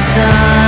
sun.